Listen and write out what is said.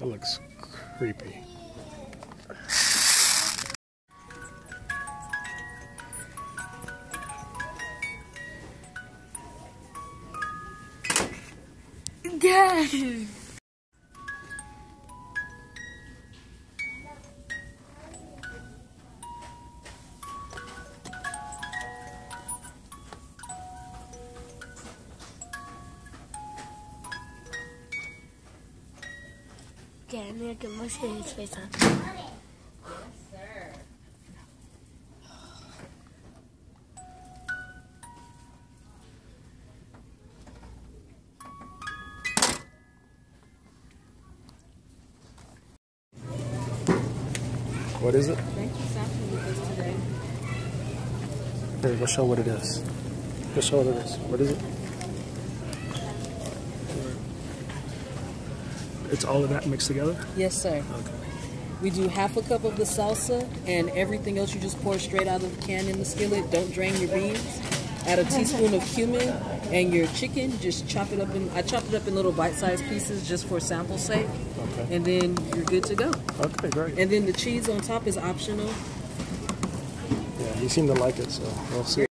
That looks creepy. Dad! Get in there, get my his face on. What is it? Thank you, Sampling, with us today. Here, go show what it is. Go show what it is. What is it? It's all of that mixed together? Yes, sir. Okay. We do half a cup of the salsa, and everything else you just pour straight out of the can in the skillet. Don't drain your beans. Add a teaspoon of cumin, and your chicken, just chop it up in. I chop it up in little bite-sized pieces just for sample sake, Okay. and then you're good to go. Okay, great. And then the cheese on top is optional. Yeah, you seem to like it, so we'll see.